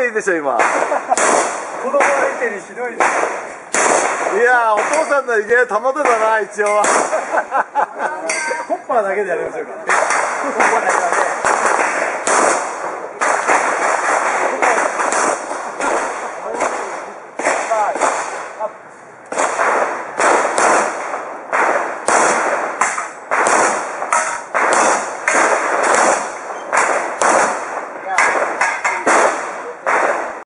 でいいでしょ今。子供相手にひどいいやお父さんの威厳保てたな一応は。コッパーだけでやりましょうか。コッパーだけで